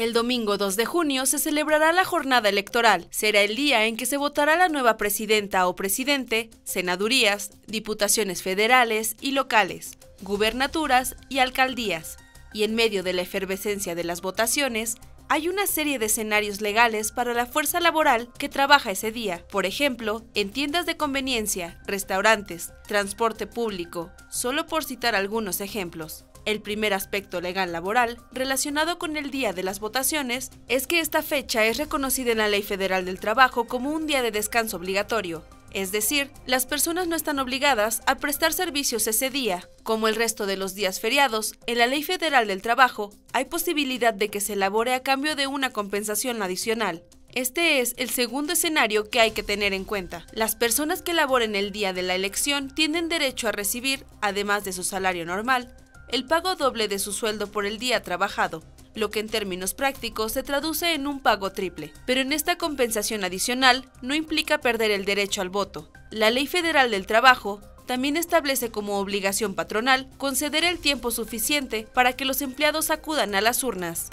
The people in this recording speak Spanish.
El domingo 2 de junio se celebrará la jornada electoral. Será el día en que se votará la nueva presidenta o presidente, senadurías, diputaciones federales y locales, gubernaturas y alcaldías. Y en medio de la efervescencia de las votaciones, hay una serie de escenarios legales para la fuerza laboral que trabaja ese día, por ejemplo, en tiendas de conveniencia, restaurantes, transporte público, solo por citar algunos ejemplos. El primer aspecto legal laboral relacionado con el día de las votaciones es que esta fecha es reconocida en la Ley Federal del Trabajo como un día de descanso obligatorio. Es decir, las personas no están obligadas a prestar servicios ese día. Como el resto de los días feriados, en la Ley Federal del Trabajo hay posibilidad de que se elabore a cambio de una compensación adicional. Este es el segundo escenario que hay que tener en cuenta. Las personas que laboren el día de la elección tienen derecho a recibir, además de su salario normal, el pago doble de su sueldo por el día trabajado, lo que en términos prácticos se traduce en un pago triple. Pero en esta compensación adicional no implica perder el derecho al voto. La Ley Federal del Trabajo también establece como obligación patronal conceder el tiempo suficiente para que los empleados acudan a las urnas.